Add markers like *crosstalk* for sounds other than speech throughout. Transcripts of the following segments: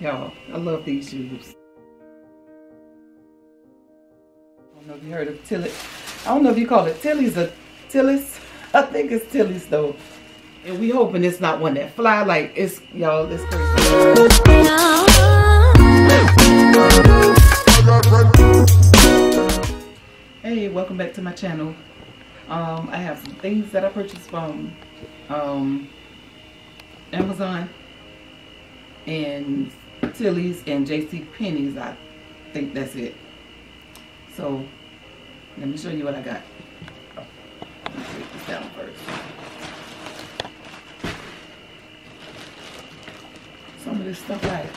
Y'all, I love these shoes. I don't know if you heard of Tilly. I don't know if you call it Tilly's or Tilly's. I think it's Tilly's though. And we hoping it's not one that fly like it's y'all, it's crazy. Hey, welcome back to my channel. Um, I have some things that I purchased from um, Amazon and Tilly's and JC Penney's. I think that's it. So let me show you what I got. Let me take this down first. Some of this stuff I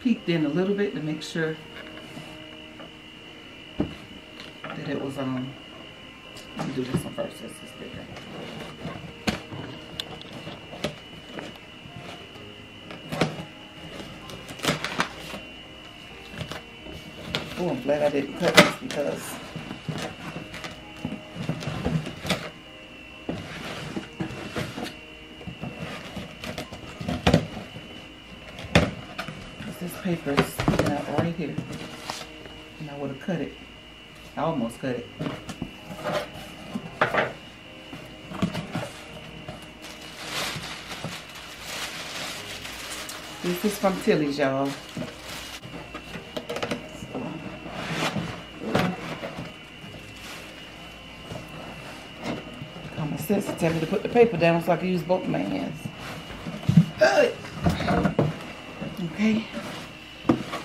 peeked in a little bit to make sure that it was um let me do this one first. This is bigger. Oh, I'm glad I didn't cut this because this paper is sticking out right here. And I would have cut it. I almost cut it. This is from Tilly's, y'all. To tell me to put the paper down so I can use both my hands. Okay.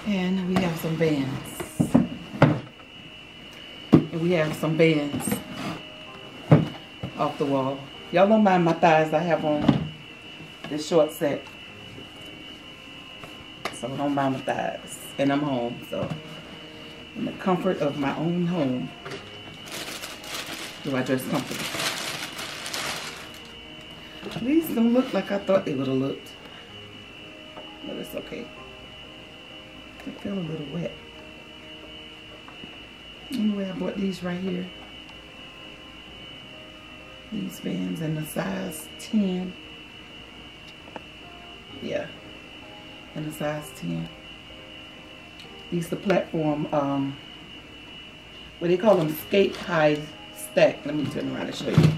And we have some Vans. And we have some Vans off the wall. Y'all don't mind my thighs. I have on this short set. So don't mind my thighs. And I'm home. So in the comfort of my own home do I dress comfortable. These don't look like I thought they would have looked. But it's okay. They feel a little wet. Anyway, I bought these right here. These Vans in the size 10. Yeah. In the size 10. These the platform, um, what they call them, skate high stack. Let me turn around and show you.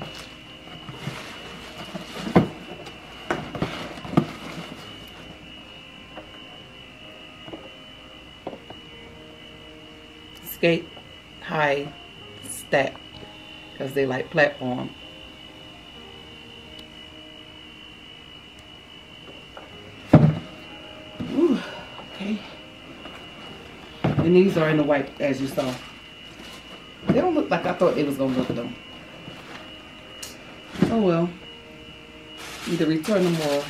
Skate high stack because they like platform. Ooh, okay. And these are in the white as you saw. They don't look like I thought they was gonna look though. Oh well. Either return them or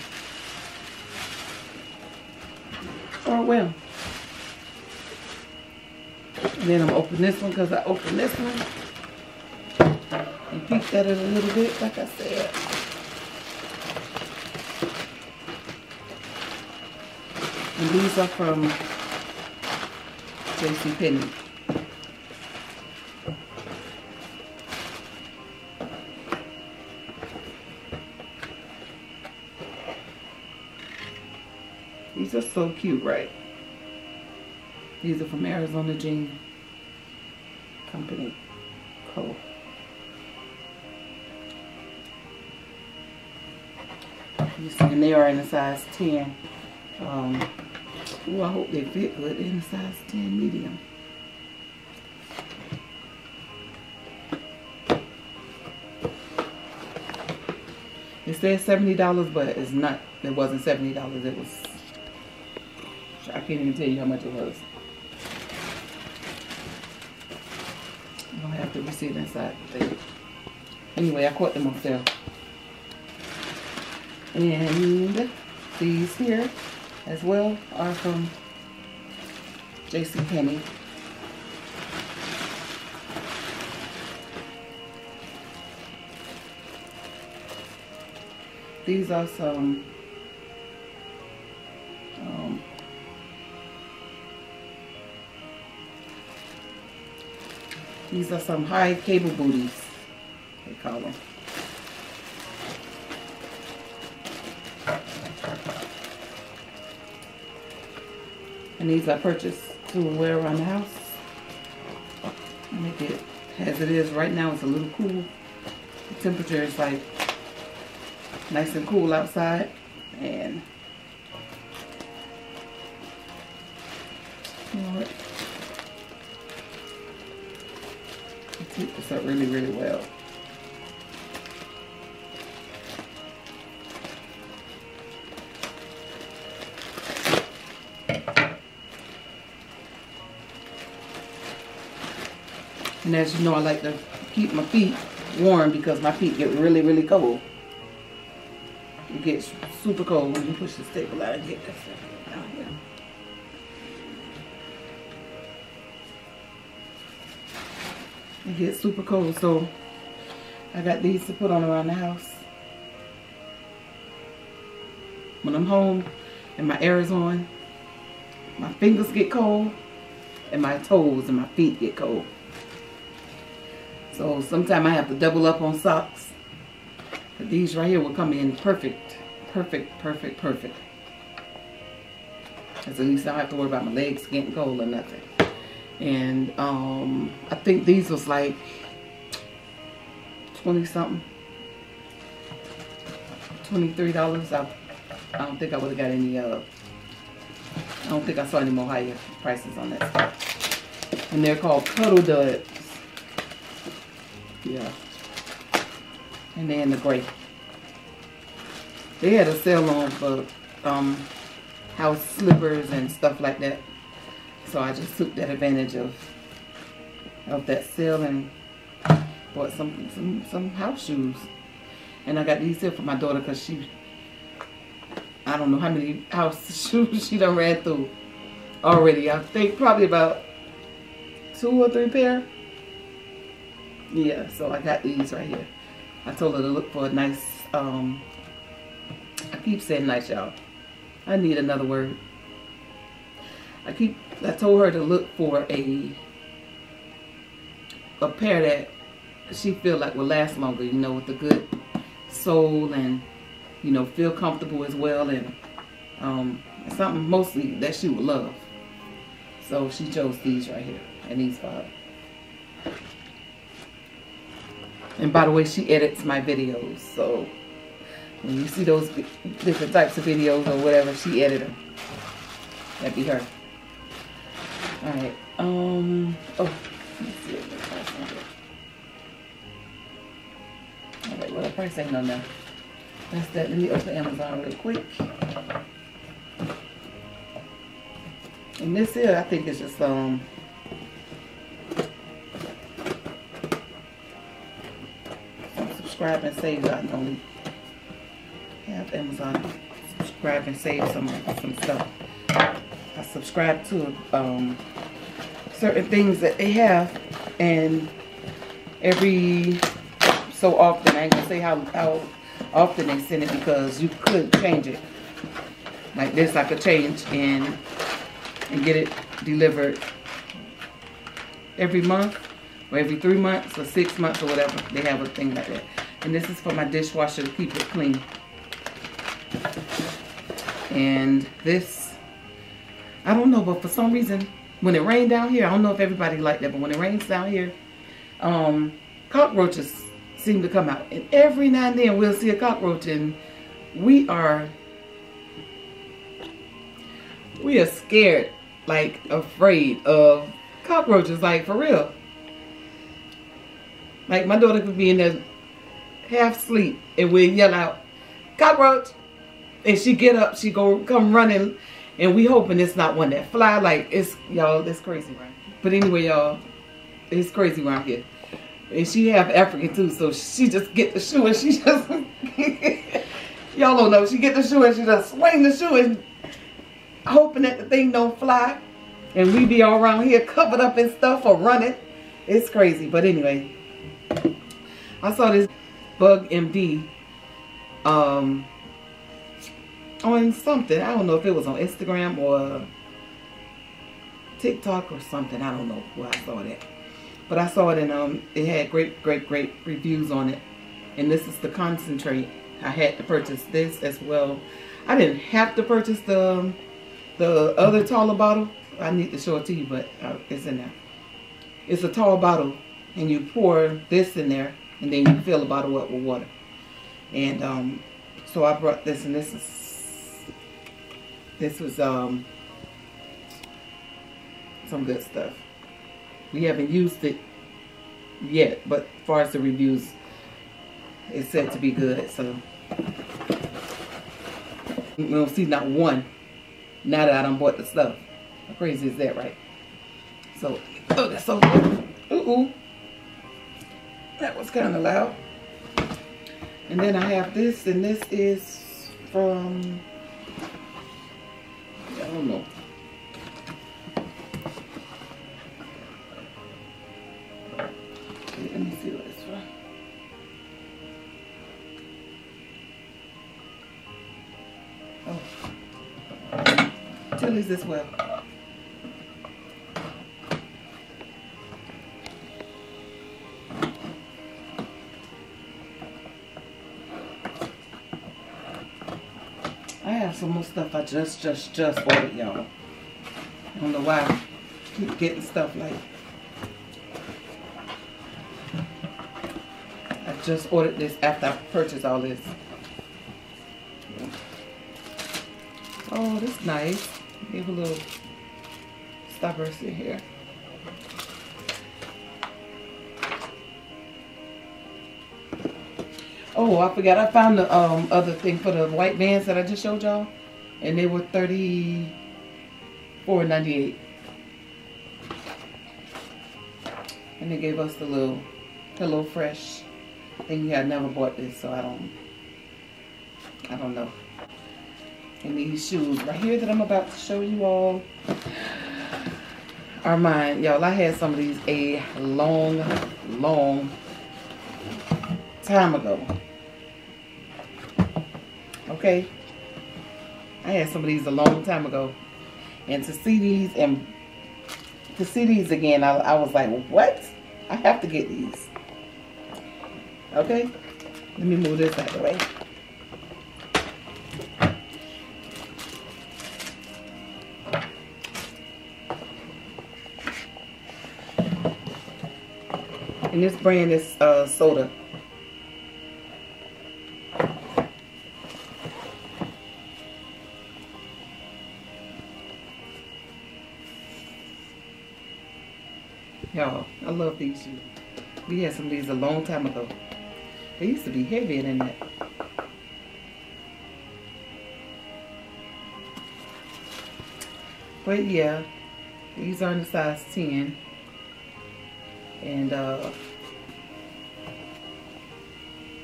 or oh, well. Then I'm open this one because I opened this one. And peeked at it a little bit, like I said. And these are from JC Penney. These are so cute, right? These are from Arizona Jean Company Co. You see, and they are in a size 10. Um, ooh, I hope they fit good in a size 10 medium. It says $70, but it's not. It wasn't $70. It was, I can't even tell you how much it was. Thing. Anyway, I caught them on sale. And these here as well are from J.C. Penney. These are some these are some high cable booties, they call them. And these I purchased to wear around the house. Make it as it is right now. It's a little cool. The temperature is like nice and cool outside. And And as you know, I like to keep my feet warm because my feet get really, really cold. It gets super cold when you push the staple out and get this down here. It gets super cold, so I got these to put on around the house. When I'm home and my air is on, my fingers get cold and my toes and my feet get cold. So sometimes I have to double up on socks. But these right here will come in perfect, perfect, perfect, perfect. Because at least I don't have to worry about my legs getting cold or nothing. And um, I think these was like 20 something. $23. I, I don't think I would have got any, uh, I don't think I saw any more higher prices on that. And they're called Cuddle Duds. Yeah. And then the gray. They had a sale on for um, house slippers and stuff like that. So I just took that advantage of of that sale and bought some some some house shoes. And I got these here for my daughter because she I don't know how many house *laughs* shoes she done ran through already. I think probably about two or three pair yeah so I got these right here. I told her to look for a nice um I keep saying nice y'all. I need another word. I keep I told her to look for a a pair that she feel like will last longer you know with a good sole and you know feel comfortable as well and um something mostly that she would love. So she chose these right here and these five And by the way, she edits my videos. So when you see those different types of videos or whatever, she edited them. That'd be her. Alright. Um, oh, on. Alright, well, the price ain't on there. That's that. Let me open Amazon real quick. And this here, I think it's just, um, subscribe and save. I only have Amazon subscribe and save some some stuff. I subscribe to um, certain things that they have, and every so often, I ain't gonna say how how often they send it because you could change it. Like this, I could change and and get it delivered every month or every three months or six months or whatever. They have a thing like that. And this is for my dishwasher to keep it clean. And this, I don't know, but for some reason, when it rained down here, I don't know if everybody like that, but when it rains down here, um, cockroaches seem to come out. And every now and then we'll see a cockroach and we are, we are scared, like afraid of cockroaches, like for real. Like my daughter could be in there half sleep and we yell out, cockroach. And she get up, she go come running and we hoping it's not one that fly like it's y'all it's crazy right? But anyway y'all it's crazy around here. And she have african too so she just get the shoe and she *laughs* just y'all don't know she get the shoe and she just swing the shoe and hoping that the thing don't fly. And we be all around here covered up and stuff or running. It's crazy but anyway. I saw this Bug MD um, on something. I don't know if it was on Instagram or TikTok or something. I don't know where I saw that. But I saw it and um, it had great, great, great reviews on it. And this is the concentrate. I had to purchase this as well. I didn't have to purchase the the other taller bottle, I need to show it to you, but uh, it's in there. It's a tall bottle, and you pour this in there, and then you fill the bottle up with water. And um, so I brought this, and this is this was um some good stuff. We haven't used it yet, but as far as the reviews, it's said to be good. So we don't see not one now that I done bought the stuff. How crazy is that, right? So, oh, that's so good. Ooh, ooh. That was kind of loud. And then I have this, and this is from, I don't know. Let me see what it's from. Oh. Tilly's as well. Some more stuff I just, just, just ordered, y'all. I don't know why I keep getting stuff like I just ordered this after I purchased all this. Oh, this is nice. Give a little stoppers in here. Oh, I forgot. I found the um, other thing for the white vans that I just showed y'all. And they were thirty four ninety eight. And they gave us the little Hello Fresh thing. Yeah, I never bought this, so I don't I don't know. And these shoes right here that I'm about to show you all are mine. Y'all, I had some of these a long, long time ago. Okay? I had some of these a long time ago. And to see these and to see these again, I, I was like, what? I have to get these. Okay? Let me move this out of the way. And this brand is uh, soda. Y'all, I love these shoes. We had some of these a long time ago. They used to be heavier than that. But yeah, these are in the size 10. And uh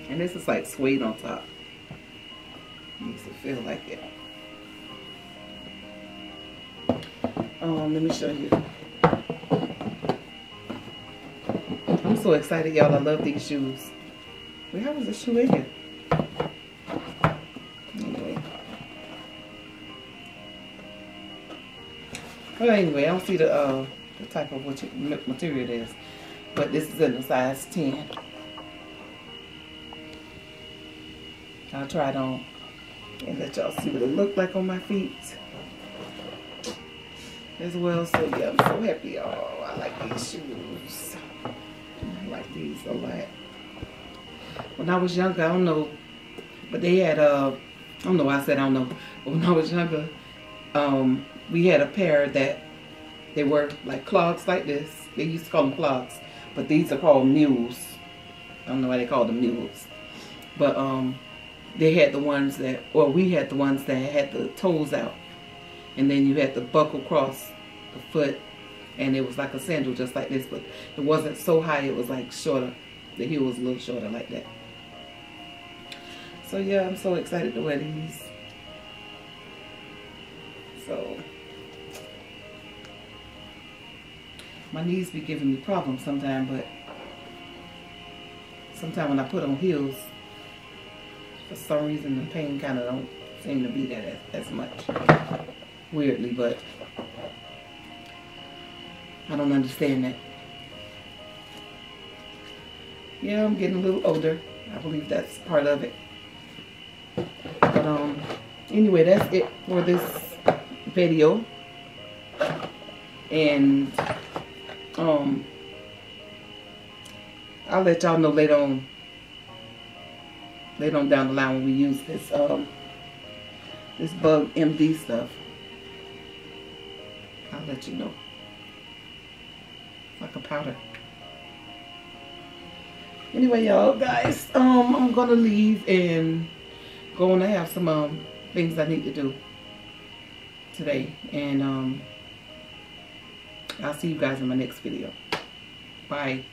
and this is like suede on top. Needs to feel like it. Um, let me show you. I'm so excited, y'all. I love these shoes. Where was the shoe in here? Anyway. Well, anyway, I don't see the uh the type of what material it is, but this is in the size 10. I'll try it on and let y'all see what it looked like on my feet as well. So yeah, I'm so happy, y'all. I like these shoes. These a lot. When I was younger, I don't know, but they had uh, I don't know I said I don't know. But when I was younger, um, we had a pair that they were like clogs like this. They used to call them clogs, but these are called mules. I don't know why they call them mules, but um, they had the ones that, or we had the ones that had the toes out. And then you had the buckle across the foot. And it was like a sandal just like this. But it wasn't so high. It was like shorter. The heel was a little shorter like that. So yeah, I'm so excited to wear these. So. My knees be giving me problems sometimes. But sometimes when I put on heels, for some reason the pain kind of don't seem to be there as, as much weirdly but I don't understand that yeah I'm getting a little older I believe that's part of it but um anyway that's it for this video. And um I'll let y'all know later on later on down the line when we use this um this bug MD stuff. I'll let you know. Like a powder. Anyway, y'all guys, um I'm gonna leave and go to have some um things I need to do today. And um I'll see you guys in my next video. Bye.